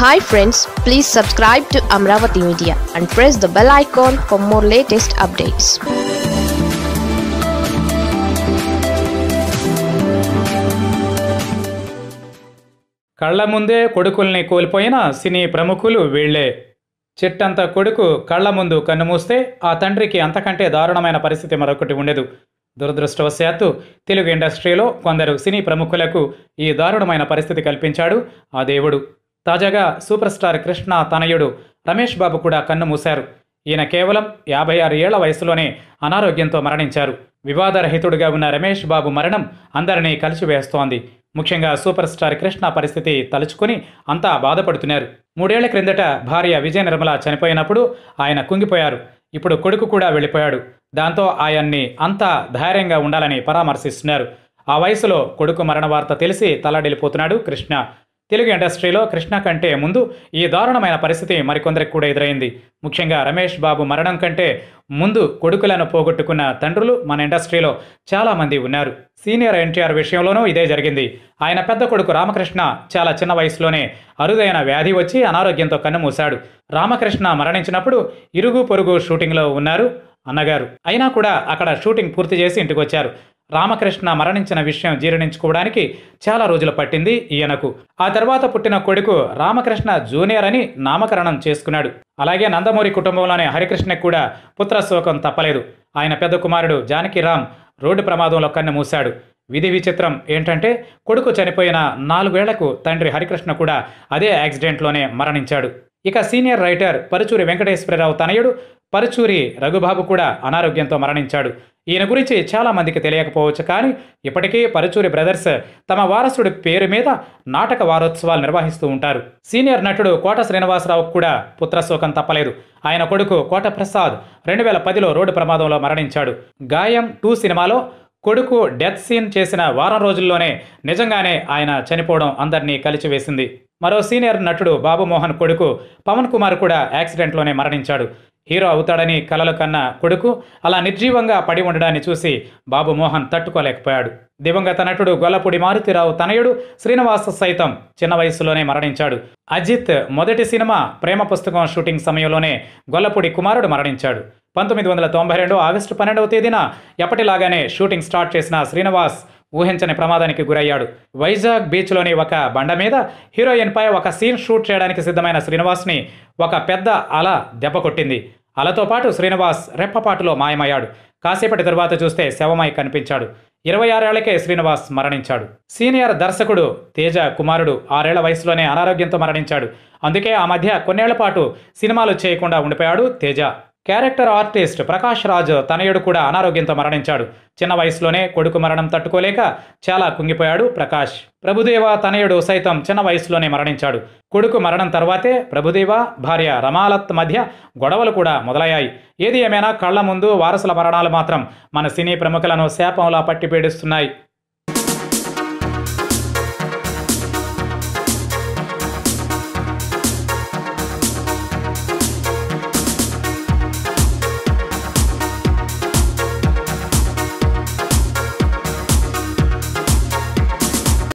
Hi friends please subscribe to Amaravati media and press the bell icon for more latest updates కళ్ళ ముందే కొడుకుల్ని కోల్పోయిన సినీ ప్రముఖులు వీళ్ళే చిట్టంత కొడుకు కళ్ళ ముందు కన్నుమూస్తే ఆ తండ్రికి అంతకంటే దారుణమైన పరిస్థితి మరొకటి ఉండదు. దురదృష్టవశాత్తు తెలుగు ఇండస్ట్రీలో కొందరు సినీ ప్రముఖులకు ఈ దారుణమైన పరిస్థితి కల్పించాడు ఆ దేవుడు. తాజాగా సూపర్ స్టార్ కృష్ణ తనయుడు రమేష్ బాబు కూడా కన్ను మూశారు. ఈయన కేవలం యాభై ఆరు ఏళ్ళ వయసులోనే అనారోగ్యంతో మరణించారు. వివాదరహితుడిగా ఉన్న రమేష్ బాబు మరణం అందరినీ కలిసివేస్తోంది. ముఖ్యంగా సూపర్ స్టార్ కృష్ణ పరిస్థితి తలుచుకుని అంతా బాధపడుతున్నారు. మూడేళ్ళ క్రిందట భార్య విజయ నిర్మల చనిపోయినప్పుడు ఆయన కుంగిపోయారు. ఇప్పుడు కొడుకు కూడా వెళ్ళిపోయాడు. దాంతో ఆయన్ని అంతా ధైర్యంగా ఉండాలని పరామర్శిస్తున్నారు. ఆ వయసులో కొడుకు మరణ వార్త తెలిసి తల్లడిల్లిపోతున్నాడు కృష్ణ. తెలుగు ఇండస్ట్రీలో కృష్ణ కంటే ముందు ఈ దారుణమైన పరిస్థితి మరికొందరికి కూడా ఎదురైంది. ముఖ్యంగా రమేష్ బాబు మరణం కంటే ముందు కొడుకులను పోగొట్టుకున్న తండ్రులు మన ఇండస్ట్రీలో చాలామంది ఉన్నారు. సీనియర్ ఎన్టీఆర్ విషయంలోనూ ఇదే జరిగింది. ఆయన పెద్ద కొడుకు రామకృష్ణ చాలా చిన్న వయసులోనే అరుదైన వ్యాధి వచ్చి అనారోగ్యంతో కన్నుమూశాడు. రామకృష్ణ మరణించినప్పుడు ఇరుగు పొరుగు షూటింగ్లో ఉన్నారు అన్నగారు. అయినా కూడా అక్కడ షూటింగ్ పూర్తి చేసి ఇంటికి వచ్చారు రామకృష్ణ మరణించిన విషయం జీర్ణించుకోవడానికి చాలా రోజులు పట్టింది ఈయనకు. ఆ తర్వాత పుట్టిన కొడుకు రామకృష్ణ జూనియర్ అని నామకరణం చేసుకున్నాడు. అలాగే నందమూరి కుటుంబంలోని హరికృష్ణకు కూడా పుత్రశోకం తప్పలేదు. ఆయన పెద్ద కుమారుడు జానకిరామ్ రోడ్డు ప్రమాదంలో కన్ను మూశాడు. విధి విచిత్రం ఏంటంటే కొడుకు చనిపోయిన నాలుగేళ్ళకు తండ్రి హరికృష్ణ కూడా అదే యాక్సిడెంట్లోనే మరణించాడు. ఇక సీనియర్ రైటర్ పరుచూరి వెంకటేశ్వరరావు తనయుడు పరుచూరి రఘుబాబు కూడా అనారోగ్యంతో మరణించాడు. ఈయన గురించి చాలా మందికి తెలియకపోవచ్చు కానీ ఇప్పటికీ పరుచూరి బ్రదర్స్ తమ వారసుడి పేరు మీద నాటక వారోత్సవాలు నిర్వహిస్తూ ఉంటారు. సీనియర్ నటుడు కోట శ్రీనివాసరావు కూడా పుత్రశోకం తప్పలేదు. ఆయన కొడుకు కోట ప్రసాద్ రెండు వేల పదిలో రోడ్డు ప్రమాదంలో మరణించాడు. గాయం టూ సినిమాలో కొడుకు డెత్ సీన్ చేసిన వారం రోజుల్లోనే నిజంగానే ఆయన చనిపోవడం అందరినీ కలిచివేసింది. మరో సీనియర్ నటుడు బాబుమోహన్ కొడుకు పవన్ కుమార్ కూడా యాక్సిడెంట్లోనే మరణించాడు. హీరో అవుతాడని కలలు కన్న కొడుకు అలా నిర్జీవంగా పడి ఉండడాన్ని చూసి బాబు మోహన్ తట్టుకోలేకపోయాడు. దివంగత నటుడు గొల్లపూడి మారుతిరావు తనయుడు శ్రీనివాస సైతం చిన్న వయసులోనే మరణించాడు. అజిత్ మొదటి సినిమా ప్రేమ పుస్తకం షూటింగ్ సమయంలోనే గొల్లపూడి కుమారుడు మరణించాడు. పంతొమ్మిది వందల తొంభై రెండు ఆగస్టు పన్నెండవ తేదీన ఎప్పటిలాగానే షూటింగ్ స్టార్ట్ చేసిన శ్రీనివాస్ ఊహించని ప్రమాదానికి గురయ్యాడు. వైజాగ్ బీచ్లోని ఒక బండ మీద హీరోయిన్పై ఒక సీన్ షూట్ చేయడానికి సిద్ధమైన శ్రీనివాస్ని ఒక పెద్ద అల దెబ్బ కొట్టింది. అలతో పాటు శ్రీనివాస్ రెప్పపాటులో మాయమయ్యాడు. కాసేపటి తరువాత చూస్తే శవమై కనిపించాడు. ఇరవై ఆరేళ్ళకే శ్రీనివాస్ మరణించాడు. సీనియర్ దర్శకుడు తేజ కుమారుడు ఆరేళ్ళ వయసులోనే అనారోగ్యంతో మరణించాడు. అందుకే ఆ మధ్య కొన్నేళ్ళ పాటు సినిమాలు చేయకుండా ఉండిపోయాడు తేజ. క్యారెక్టర్ ఆర్టిస్ట్ ప్రకాష్ రాజ్ తనయుడు కూడా అనారోగ్యంతో మరణించాడు. చిన్న వయసులోనే కొడుకు మరణం తట్టుకోలేక చాలా కుంగిపోయాడు ప్రకాష్. ప్రభుదేవ తనయుడు సైతం చిన్న వయసులోనే మరణించాడు. కొడుకు మరణం తర్వాతే ప్రభుదేవ భార్య రమాలత్ మధ్య గొడవలు కూడా మొదలయ్యాయి. ఏది ఏమైనా కళ్ళ ముందు వారసుల మరణాలు మాత్రం మన సినీ ప్రముఖులను శాపంలా పట్టిపీడిస్తున్నాయి